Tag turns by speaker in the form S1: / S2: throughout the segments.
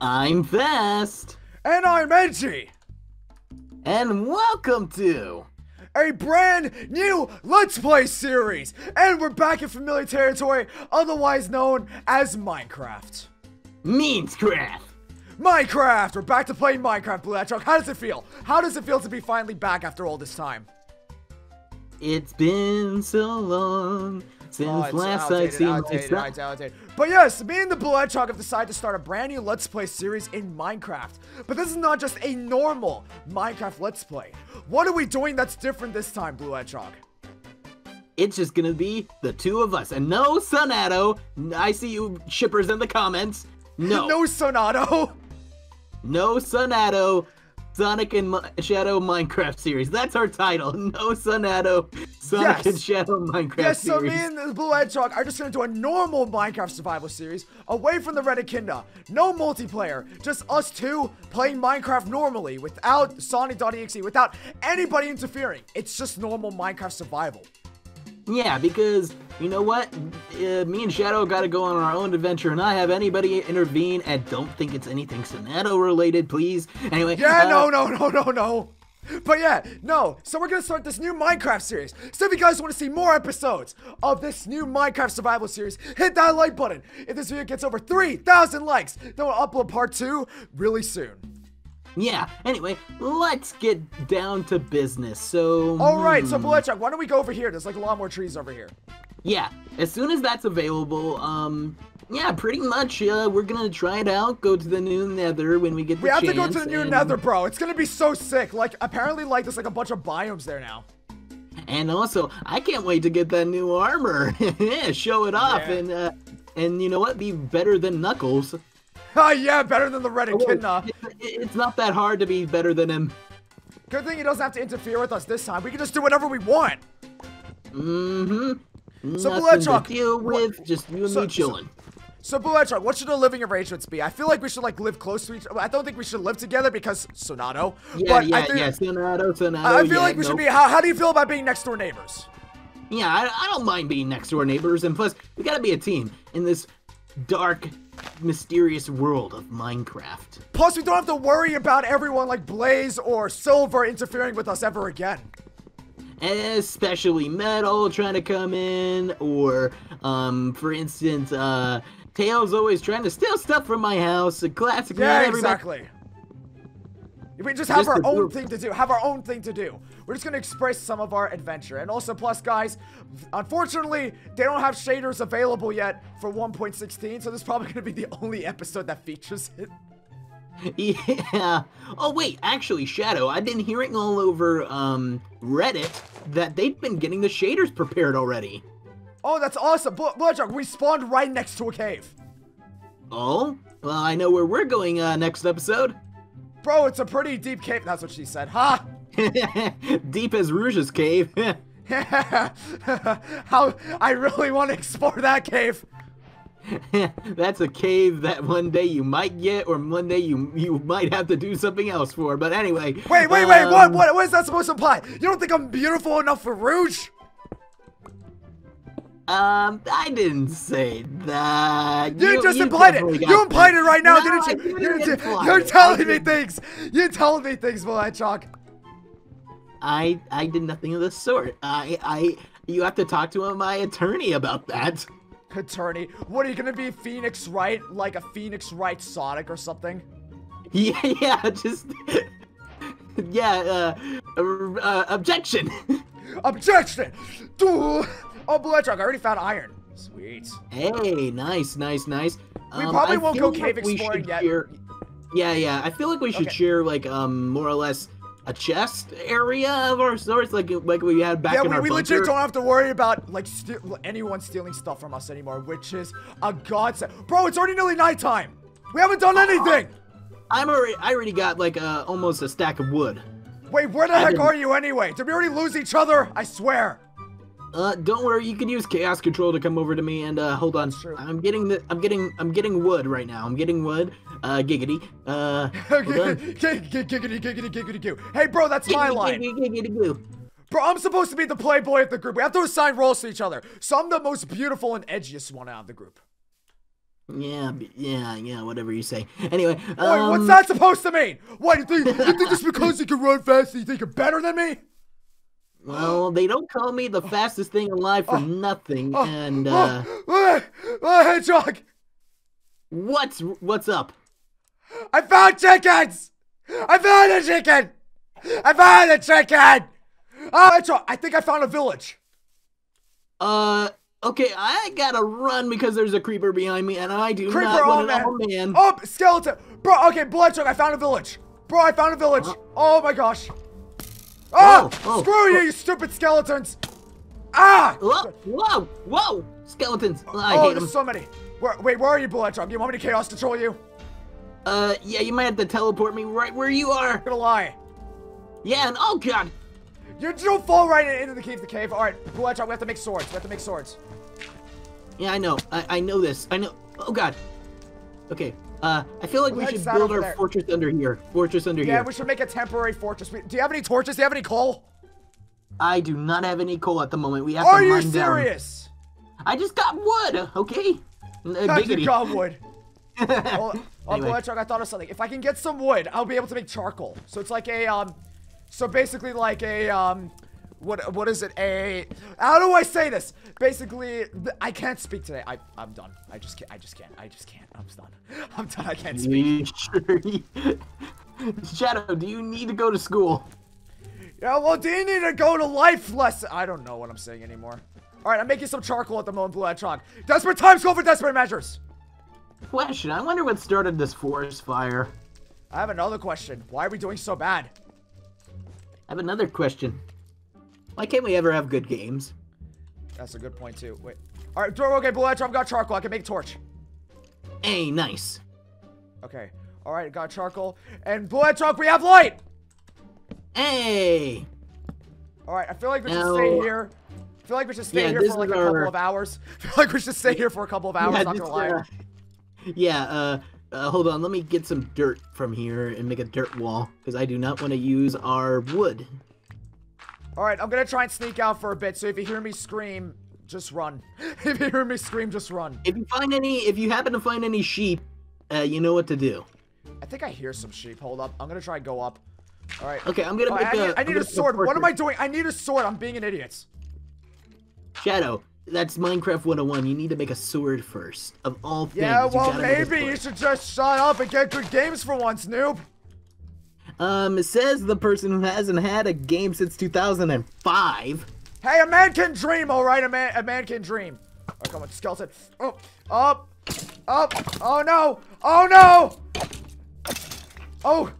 S1: I'm Fast.
S2: And I'm Edgy.
S1: And welcome to
S2: a brand new Let's Play series. And we're back in familiar territory, otherwise known as Minecraft.
S1: Minecraft.
S2: Minecraft! We're back to playing Minecraft, Blue Hedgehog. How does it feel? How does it feel to be finally back after all this time?
S1: It's been so long since oh, last I've seen
S2: outdated, outdated, outdated. But yes, me and the Blue Hedgehog have decided to start a brand new Let's Play series in Minecraft. But this is not just a normal Minecraft Let's Play. What are we doing that's different this time, Blue Hedgehog?
S1: It's just gonna be the two of us, and no Sonadow. I see you shippers in the comments. No,
S2: no Sonadow.
S1: No Sonadow. Sonic and Shadow Minecraft series. That's our title. No Sonadow, Sonic yes. and Shadow Minecraft yes, series.
S2: Yes, so me and the Blue Hedgehog are just gonna do a normal Minecraft survival series away from the Red Echidna. No multiplayer, just us two playing Minecraft normally without Sonic.exe, without anybody interfering. It's just normal Minecraft survival.
S1: Yeah, because you know what? Uh, me and Shadow got to go on our own adventure, and I have anybody intervene, and don't think it's anything Sonadow related, please. Anyway.
S2: Yeah, uh, no, no, no, no, no. But yeah, no. So we're gonna start this new Minecraft series. So if you guys want to see more episodes of this new Minecraft survival series, hit that like button. If this video gets over 3,000 likes, then we'll upload part two really soon.
S1: Yeah, anyway, let's get down to business. So.
S2: Alright, hmm. so Bulletchuck, why don't we go over here? There's like a lot more trees over here.
S1: Yeah, as soon as that's available, um, yeah, pretty much, uh, we're gonna try it out, go to the new nether when we get the
S2: We have to go to the new and... nether, bro. It's gonna be so sick. Like, apparently, like, there's like a bunch of biomes there now.
S1: And also, I can't wait to get that new armor. Show it off yeah. and, uh, and you know what? Be better than Knuckles.
S2: Oh, yeah, better than the Red Echidna.
S1: Oh, it's not that hard to be better than him.
S2: Good thing he doesn't have to interfere with us this time. We can just do whatever we want.
S1: Mm-hmm.
S2: So, Blue Hedgehog,
S1: deal with, just you and so, me chilling.
S2: So, so Blue what should the living arrangements be? I feel like we should like live close to each other. I don't think we should live together because Sonadow.
S1: Yeah,
S2: but
S1: yeah,
S2: I think,
S1: yeah, Sonadow, Sonadow.
S2: I feel
S1: yeah,
S2: like we
S1: nope.
S2: should be. How, how do you feel about being next door neighbors?
S1: Yeah, I, I don't mind being next door neighbors, and plus, we gotta be a team in this dark, mysterious world of Minecraft.
S2: Plus, we don't have to worry about everyone like Blaze or Silver interfering with us ever again.
S1: Especially Metal trying to come in, or, um, for instance, uh, Tails always trying to steal stuff from my house. A classic.
S2: Yeah, exactly. We just have just our own thing to do. Have our own thing to do. We're just gonna express some of our adventure. And also, plus, guys, unfortunately, they don't have shaders available yet for 1.16, so this is probably gonna be the only episode that features it.
S1: Yeah. Oh wait, actually, Shadow, I've been hearing all over um Reddit that they've been getting the shaders prepared already.
S2: Oh, that's awesome. Bloodjug, we spawned right next to a cave.
S1: Oh? Well, I know where we're going uh, next episode.
S2: Bro, it's a pretty deep cave. That's what she said. Ha!
S1: deep as Rouge's cave.
S2: How I really want to explore that cave.
S1: That's a cave that one day you might get, or one day you you might have to do something else for. But anyway.
S2: Wait, wait, um, wait! What, what? What is that supposed to imply? You don't think I'm beautiful enough for Rouge?
S1: Um, I didn't say that.
S2: You, you just you implied it. You implied it right now, no, didn't you? Didn't you you're telling me things. You're telling me things, Chalk.
S1: I I did nothing of the sort. I I you have to talk to my attorney about that.
S2: Attorney? What are you gonna be, Phoenix Wright, like a Phoenix Wright Sonic or something?
S1: Yeah, yeah, just yeah. Uh, uh objection.
S2: objection. Duh. Oh, Blue Hedgehog, I already found iron. Sweet.
S1: Hey, nice, nice, nice.
S2: We um, probably won't go cave exploring yet.
S1: Share, yeah, yeah. I feel like we should okay. share like um more or less a chest area of our sorts, like like we had back
S2: yeah,
S1: in
S2: we,
S1: our
S2: we
S1: bunker.
S2: legit don't have to worry about like anyone stealing stuff from us anymore, which is a godsend. Bro, it's already nearly nighttime. We haven't done anything.
S1: I'm already. I already got like a, almost a stack of wood.
S2: Wait, where the I heck didn't... are you anyway? Did we already lose each other? I swear.
S1: Uh, don't worry. You can use chaos control to come over to me and uh, hold on. I'm getting the. I'm getting. I'm getting wood right now. I'm getting wood. Uh, giggity. Uh,
S2: giggity, giggity, giggity, giggity, goo. Hey, bro, that's my line. Giggity, goo. Bro, I'm supposed to be the playboy of the group. We have to assign roles to each other. So I'm the most beautiful and edgiest one out of the group.
S1: Yeah, yeah, yeah, whatever you say. Anyway,
S2: Wait,
S1: um,
S2: what's that supposed to mean? What, you think, you think just because you can run fast, you think you're better than me?
S1: Well, they don't call me the fastest thing alive for nothing.
S2: Oh,
S1: and uh,
S2: oh, oh, oh, hedgehog!
S1: what's what's up?
S2: I found chickens! I found a chicken! I found a chicken! Oh, hedgehog, I think I found a village.
S1: Uh, okay, I gotta run because there's a creeper behind me, and I do
S2: Creeper,
S1: not
S2: oh
S1: want
S2: man.
S1: an oh man.
S2: Oh, skeleton. Bro, okay, Bloodchuck, I found a village. Bro, I found a village. Oh my gosh. Ah!
S1: Oh, oh,
S2: screw you, you stupid skeletons. Ah!
S1: Whoa, whoa, whoa! Skeletons. I
S2: oh,
S1: hate them.
S2: there's so many. Where, wait, where are you, Bloodchuck? You want me to chaos control you?
S1: Uh, yeah, you might have to teleport me right where you are.
S2: I'm gonna lie.
S1: Yeah, and oh god.
S2: You don't fall right into the cave. The cave. All right, Bloodchuck, we have to make swords. We have to make swords.
S1: Yeah, I know. I, I know this. I know. Oh god. Okay. Uh, I feel like we should build our
S2: there?
S1: fortress under here. Fortress under
S2: Yeah,
S1: here.
S2: Yeah, we should make a temporary fortress. We- Do you have any torches? Do you have any coal?
S1: I do not have any coal at the moment. We have
S2: Are
S1: to
S2: you
S1: mine down.
S2: serious?
S1: I just got wood. Okay. Uh,
S2: You
S1: giggity.
S2: got wood. Oh
S1: Anyway.
S2: I thought of something. If I can get some wood, I'll be able to make charcoal. So it's like a um, so basically like a um, what what is it? A how do I say this? Basically, I can't speak today. I I'm done. I just can't. I just can't. I just can't. I'm done. I'm done. I can't speak.
S1: Sure? Shadow, do you need to go to school?
S2: Yeah. Well, do you need to go to life lesson? I don't know what I'm saying anymore. All right, I'm making some charcoal at the moment, Bloodchuck. Desperate times call for desperate measures.
S1: Question. I wonder what started this forest fire.
S2: I have another question. Why are we doing so bad?
S1: I have another question. Why can't we ever have good games?
S2: That's a good point too. Wait. All right, throw. Okay, Bloodchuck, I've got charcoal. I can make a torch.
S1: Hey, nice.
S2: Okay. All right, got charcoal. And blood truck, we have light.
S1: Hey.
S2: All right, I feel like we should
S1: Now-
S2: stay here. I feel like we should stay
S1: Yeah,
S2: here for like a couple of hours. I feel like we should stay here for a couple of hours.
S1: yeah,
S2: not gonna lie.
S1: yeah, uh, uh, hold on. Let me get some dirt from here and make a dirt wall because I do not want to use our wood.
S2: All right, I'm gonna try and sneak out for a bit. So if you hear me scream, just run. if you hear me scream, just run.
S1: If you find any, if you happen to find any sheep, uh, you know what to do.
S2: I think I hear some sheep. Hold up. I'm gonna try and go up. All right.
S1: Okay, I'm gonna make
S2: I
S1: a.
S2: need, I need a sword. What am I doing? I need a sword. I'm being an idiot.
S1: Shadow, that's Minecraft 101. You need to make a sword first. Of all things.
S2: Yeah, well,
S1: a
S2: maybe you should just shut up and get good games for once, noob.
S1: Um, it says the person who hasn't had a game since 2005.
S2: Hey, a man can dream, all right? A man, a man can dream. Oh, come on, skeleton. Oh, up, up. Oh no! Oh no! Oh,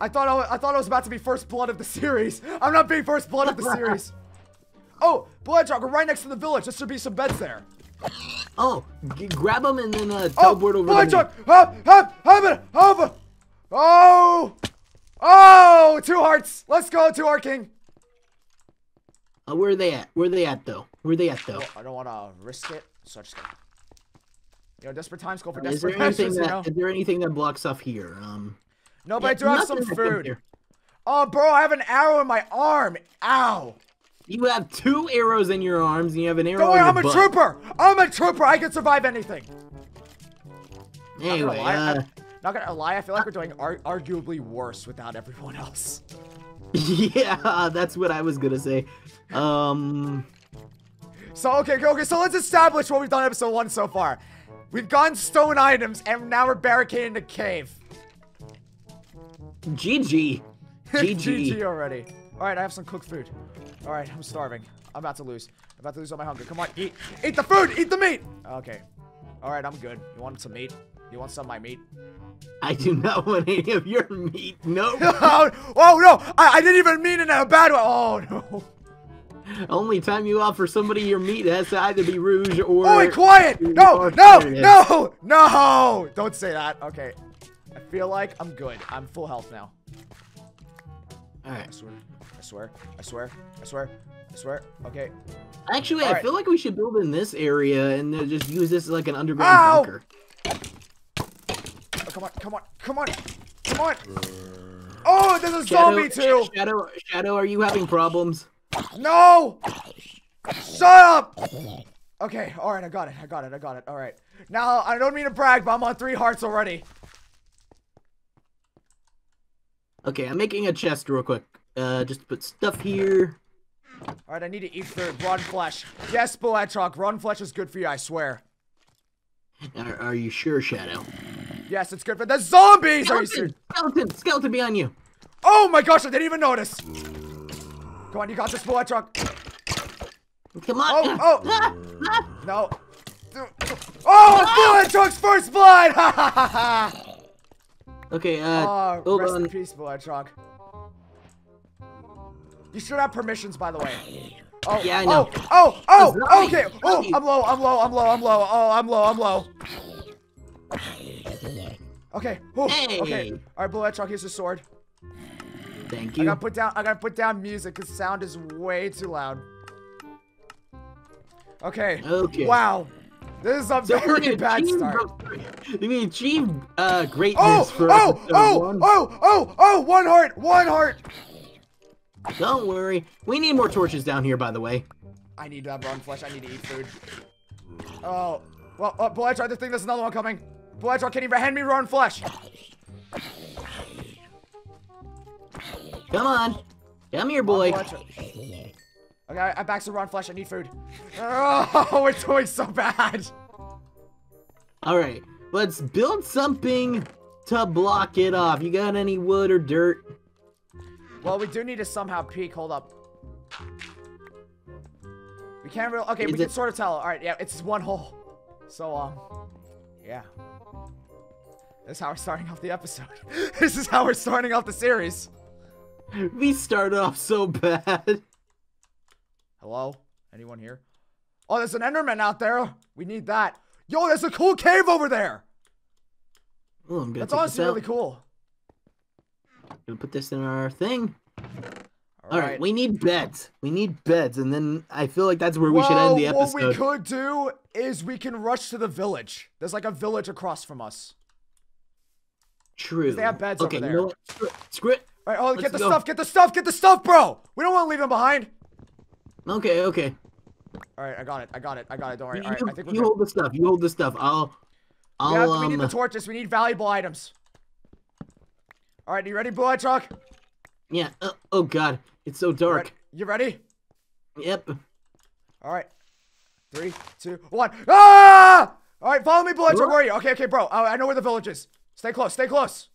S2: I thought I, wa- I thought I was about to be first blood of the series. I'm not being first blood of the series. Oh, blood jogger right next to the village. There should be some beds there.
S1: Oh, g- grab them and then uh,
S2: Oh,
S1: teleport over
S2: blood
S1: to me.
S2: jog. Hop, hop, hop, hop. Oh, oh, two hearts. Let's go, two heart king.
S1: Uh, where are they at? Where are they at though? Where are they at though?
S2: I don't want to risk it, so I just gonna. You know, desperate times call for
S1: Is there
S2: desperate
S1: anything
S2: measures, you know.
S1: that is there anything that blocks off here? Um,
S2: No, but I do have some
S1: nothing I think
S2: food. Oh, bro, I have an arrow in my arm. Ow.
S1: You have two arrows in your arms, and you have an arrow
S2: Don't worry,
S1: in your
S2: I'm a
S1: butt.
S2: trooper. I'm a trooper. I can survive anything.
S1: Anyway,
S2: lie, I-
S1: uh,
S2: not gonna lie. I feel like we're doing ar arguably worse without everyone else.
S1: yeah, that's what I was gonna say. Um,
S2: So okay, okay. So let's establish what we've done in episode one so far. We've gotten stone items, and now we're barricading the cave.
S1: GG,
S2: GG
S1: GG.
S2: already. All right, I have some cooked food. All right, I'm starving. I'm about to lose. I'm about to lose all my hunger. Come on, eat. Eat the food. Eat the meat. Okay. All right, I'm good. You want some meat? You want some of my meat?
S1: I do not want any of your meat. No.
S2: oh, oh no! I, I didn't even mean it in a bad way. Oh no!
S1: Only time you offer somebody your meat has to either be rouge or.
S2: Oh, wait, quiet! No, no,
S1: there it is.
S2: no, no! Don't say that. Okay. I feel like I'm good. I'm full health now.
S1: All right.
S2: I swear. I swear. I swear. I swear. I swear. Okay.
S1: Actually, I
S2: Alright.
S1: feel like we should build in this area and just use this as like an underground
S2: Ow!
S1: bunker.
S2: Oh, come on, come on, come on, come on! Oh, there's a
S1: Shadow,
S2: zombie too!
S1: Shadow, Shadow, are you having problems?
S2: No! Shut up! Okay, alright, I got it, I got it, I got it, alright. Now, I don't mean to brag, but I'm on three hearts already.
S1: Okay, I'm making a chest real quick. Uh, just put stuff here.
S2: Alright, I need to eat the rotten flesh. Yes, Boetrock, rotten flesh is good for you, I swear.
S1: Are, are you sure, Shadow?
S2: Yes, it's good for the zombies! Are you
S1: Skeleton!
S2: serious?
S1: Skeleton! Skeleton behind you!
S2: Oh my gosh, I didn't even notice! Come on, you got this, Boetrock.
S1: Come on!
S2: Oh, oh.
S1: Ah, ah.
S2: No. Oh, Boetrock's first blood! Ha ha ha ha!
S1: Okay, uh,
S2: Oh,
S1: hold
S2: rest
S1: on.
S2: in peace, Boetrock. You should have permissions, by the way. Oh,
S1: Yeah, I know.
S2: Oh, oh, oh, okay. Oh. I'm low, I'm low, I'm low, I'm low. Oh, I'm low, I'm low. Okay. Oh, Okay.
S1: Hey.
S2: All right, Boetrock, here's your sword.
S1: Thank you.
S2: I gotta put down. I gotta put down music because sound is way too loud. Okay.
S1: Okay.
S2: Wow. This is a
S1: So
S2: very bad
S1: achieved-
S2: start.
S1: We achieved uh, greatness
S2: Oh,
S1: for
S2: oh, oh,
S1: one.
S2: oh, oh, oh, one heart, one heart.
S1: Don't worry. We need more torches down here, by the way.
S2: I need to have rotten flesh. I need to eat food. Oh, well, uh, Boetrock, I think there's another one coming. Boetrock, can you hand me rotten flesh?
S1: Come on. Come here, boy.
S2: Okay, I, I back some rotten flesh. I need food. Oh, we're doing so bad.
S1: All right. Let's build something to block it off. You got any wood or dirt?
S2: Well, we do need to somehow peek. Hold up. We can't really. Okay,
S1: Is
S2: we can sort of tell. All right, yeah, it's one hole. So, um, yeah. This is how we're starting off the episode. this is how we're starting off the series.
S1: We started off so bad.
S2: Hello? Anyone here? Oh, there's an Enderman out there. We need that. Yo, there's a cool cave over there.
S1: Oh, I'm
S2: That's honestly really cool.
S1: Gonna put this in our thing.
S2: All
S1: All right. we need beds. We need beds, and then I feel like that's where we should end the episode.
S2: What we could do is we can rush to the village. There's like a village across from us.
S1: True.
S2: they have beds over
S1: okay,
S2: there.
S1: You know what? Screw it. Screw it.
S2: All right, oh, get
S1: Let's
S2: the
S1: go.
S2: stuff, get the stuff, get the stuff, bro. We don't want to leave them behind.
S1: Okay, okay.
S2: All right, I got it, I got it, I got it. Don't worry.
S1: You,
S2: All right, I think we're
S1: you
S2: good.
S1: hold the stuff. You hold the stuff. I'll. I'll. Um,
S2: we need the torches. We need valuable items. All right, are you ready, Blue Eye Truck?
S1: yeah. Uh, oh God, it's so dark.
S2: You ready?
S1: Yep.
S2: All right. Three, two, one. Ah! All right, follow me, Blue Eye Truck.
S1: What?
S2: Where are you? Okay, okay, bro. Oh, I know where the village is. Stay close, stay close.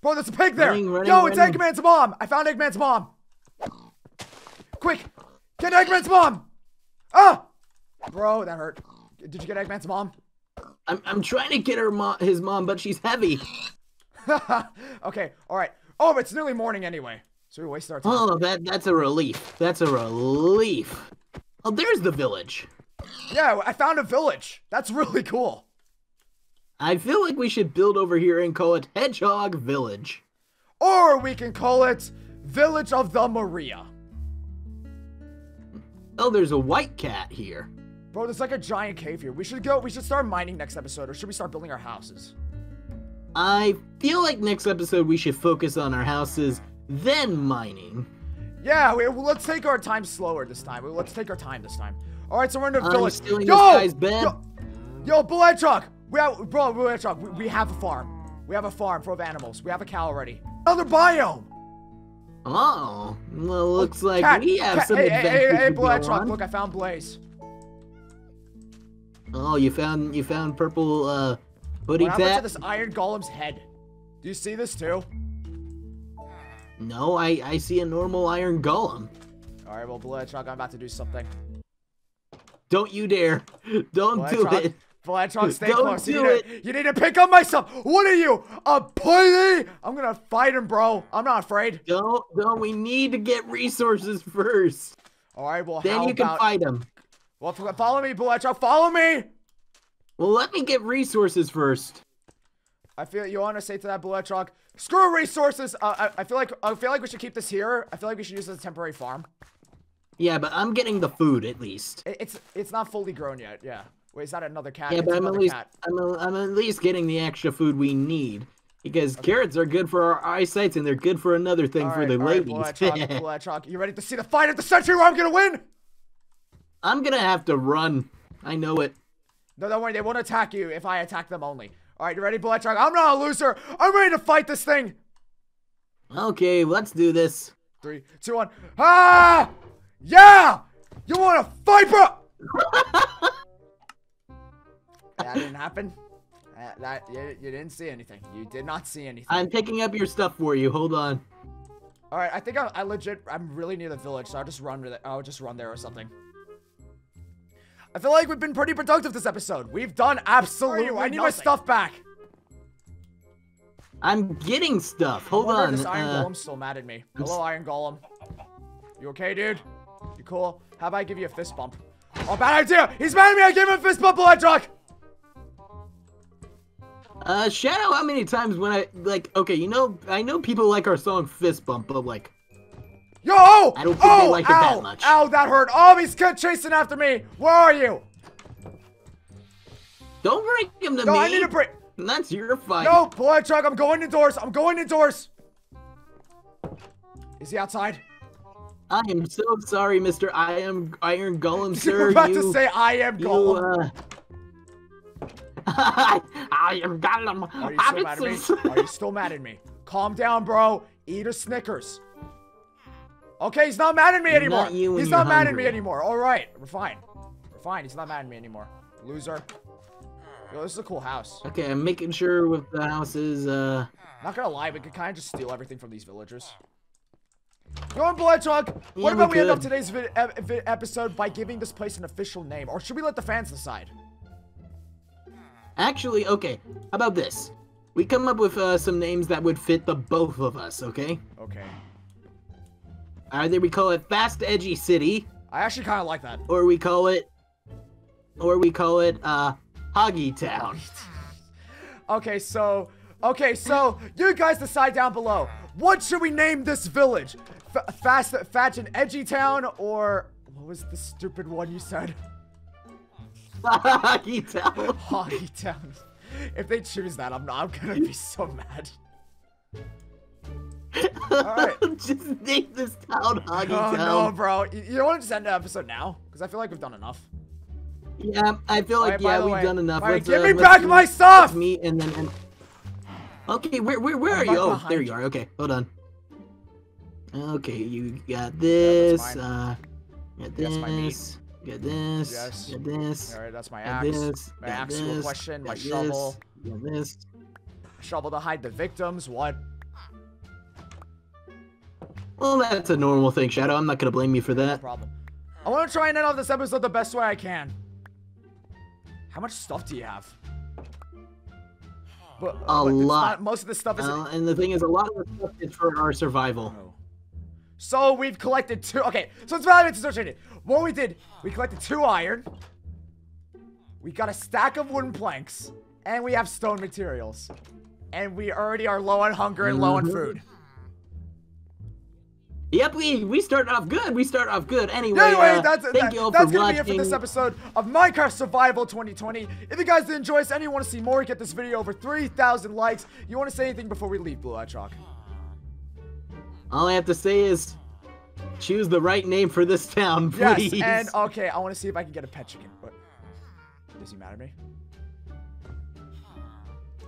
S2: Bro, there's a pig there.
S1: Running, running,
S2: Yo, it's
S1: running.
S2: Eggman's mom. I found Eggman's mom. Quick, get Eggman's mom. Ah! Bro, that hurt. Did you get Eggman's mom?
S1: I'm. I'm trying to get her mom, his mom, but she's heavy.
S2: okay, all right. Oh, it's nearly morning anyway. So we wasted our time.
S1: Oh, that that's a relief. That's a relief. Oh, there's the village.
S2: Yeah, I found a village. That's really cool.
S1: I feel like we should build over here and call it Hedgehog Village.
S2: Or we can call it Village of the Maria.
S1: Oh, there's a white cat here.
S2: Bro, there's like a giant cave here. We should go. We should start mining next episode, or should we start building our houses?
S1: I feel like next episode we should focus on our houses, then mining.
S2: Yeah, we, well, let's take our time slower this time. Let's take our time this time. All right, so we're in the
S1: I'm
S2: village.
S1: stealing
S2: yo,
S1: this guy's bed.
S2: yo, yo, Bullet Truck. We have, bro, Bullet Truck. We, we have a farm. We have a farm full of animals. We have a cow already. Another biome.
S1: Oh, well, looks like
S2: Cat,
S1: we have
S2: cat,
S1: some
S2: hey, hey,
S1: adventures
S2: hey, hey,
S1: to
S2: Bullet Truck.
S1: on.
S2: Look, I found Blaze.
S1: Oh, you found you found purple uh hoodie
S2: What happened to this iron golem's head? Do you see this too?
S1: No, I I see a normal iron golem.
S2: All right, well, Bullet Truck, I'm about to do something.
S1: Don't you dare! Don't do it!
S2: Bullet stay
S1: Don't
S2: close. You
S1: do
S2: need,
S1: it.
S2: To, you need to pick up my stuff. What are you, a pussy? I'm gonna fight him, bro. I'm not afraid.
S1: Don't don't. We need to get resources first.
S2: All right, well,
S1: Then you can fight him.
S2: Well, follow me, Bullet Follow me.
S1: Well, let me get resources first.
S2: I feel you want to say to that Bullet Truck, screw resources. Uh, I, I feel like I feel like we should keep this here. I feel like we should use it as a temporary farm.
S1: Yeah, but I'm getting the food at least.
S2: It's it's not fully grown yet. Yeah. Wait, is that another cat?
S1: Yeah,
S2: It's
S1: but I'm at least. I'm, a, I'm at least getting the extra food we need because carrots are good for our eyesight and they're good for another thing
S2: All
S1: for
S2: right,
S1: the
S2: all right,
S1: ladies.
S2: Truck, Bullet You ready to see the fight of the century where I'm gonna win?
S1: I'm gonna have to run. I know it.
S2: No, don't worry. They won't attack you if I attack them only. All right, you ready, Bullet I'm not a loser. I'm ready to fight this thing.
S1: Okay, let's do this.
S2: Three, two, one. Ah! Yeah! You want to fight, bro? that didn't happen. That, that you, you didn't see anything. You did not see anything.
S1: I'm picking up your stuff for you. Hold on.
S2: All right, I think I, I legit. I'm really near the village, so I'll just run. There, I'll just run there or something. I feel like we've been pretty productive this episode. We've done absolutely. I need my stuff back.
S1: I'm getting stuff. Hold
S2: I
S1: on.
S2: This Iron
S1: uh,
S2: Golem's still mad at me. Hello, Iron Golem. You okay, dude? Cool? How about I give you a fist bump? Oh, bad idea! He's mad at me! I gave him a fist bump, Blood Truck!
S1: Uh, Shadow, how many times when I, like, okay, you know, I know people like our song Fist Bump, but, like,
S2: Yo! Oh!
S1: I don't think
S2: oh,
S1: they like
S2: ow,
S1: it that much.
S2: Ow, that hurt. Oh, he's chasing after me. Where are you?
S1: don't bring him to
S2: No,
S1: me.
S2: I need a break.
S1: That's your fight.
S2: No, Blood Truck, I'm going indoors. I'm going indoors. Is he outside?
S1: I am so sorry, Mr. I am Iron Golem,
S2: You
S1: sir.
S2: were about
S1: you,
S2: to say I am
S1: you,
S2: Golem.
S1: uh... I am Golem.
S2: Are you still mad at me? Are you still mad at me? Calm down, bro. Eat a Snickers. Okay, he's not mad at me
S1: Not
S2: anymore.
S1: you
S2: he's not mad at me anymore. All right, we're fine. We're fine. He's not mad at me anymore. Loser. Yo, this is a cool house.
S1: Okay, I'm making sure with the houses, uh...
S2: Not gonna lie, we could kind of just steal everything from these villagers. Going.
S1: Yeah,
S2: What about
S1: we
S2: end up today's vid ep- vid- episode by giving this place an official name, or should we let the fans decide?
S1: Actually, okay, how about this? We come up with uh, some names that would fit the both of us, okay?
S2: Okay.
S1: Either we call it Fast Edgy City,
S2: I actually kind of like that.
S1: or we call it... Or we call it, uh, Hoggy Town.
S2: Okay, so, okay, so you guys decide down below. What should we name this village? F fast, Fat and Edgy Town, or what was the stupid one you said?
S1: Hoggy Town.
S2: Hoggy Town. If they choose that, I'm not. I'm gonna be so mad. Alright.
S1: Just name this town Hoggy
S2: Oh
S1: Town.
S2: no, bro. You, you want to just end the episode now? Because I feel like we've done enough.
S1: Yeah, I feel like
S2: Alright, by
S1: yeah, we've
S2: way-
S1: done enough.
S2: Alright,
S1: Let's,
S2: give
S1: uh,
S2: me back my stuff!
S1: meet and then. And... Okay, where where where
S2: I'm
S1: are you? Oh, there
S2: you.
S1: are. Okay, hold on. Okay, you got this. uh, got
S2: That's my meat.
S1: this. Got this.
S2: Yes.
S1: Got this.
S2: Alright, that's my axe.
S1: this.
S2: My axe
S1: this,
S2: question. My
S1: got
S2: shovel.
S1: This, got this.
S2: Shovel to hide the victims. What?
S1: Well, that's a normal thing, Shadow. I'm not gonna blame you for that.
S2: No problem. I want to try and end off this episode the best way I can. How much stuff do you have? But,
S1: A
S2: but
S1: lot.
S2: not- most of this stuff isn't.
S1: Uh, and the thing is, a lot of the stuff is for our survival.
S2: Oh. So we've collected two. Okay, so it's valuable associated. What we did, we collected two iron. We got a stack of wooden planks, and we have stone materials. And we already are low on hunger and low on
S1: Mhm.
S2: food.
S1: Yep, we we started off good. We started off good. Anyway,
S2: Anyway,
S1: uh,
S2: that's
S1: thank
S2: that-
S1: you all
S2: that's
S1: for
S2: gonna
S1: watching.
S2: be it for this episode of Minecraft Survival 2020. If you guys did enjoy this and you want to see more, get this video over 3,000 likes. You want to say anything before we leave, Blue Eye Chalk?
S1: All I have to say is, choose the right name for this town, please.
S2: Yes, and okay, I want to see if I can get a pet chicken. What? Is he mad at me?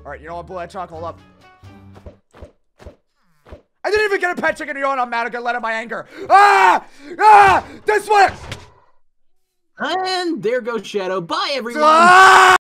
S2: All right, you know what, Blue Eye Chalk, hold up. I didn't even get a pet chicken, what? I'm mad. I'm gonna let out my anger. Ah! Ah! This one!
S1: and there goes Shadow. Bye, everyone.
S2: Ah!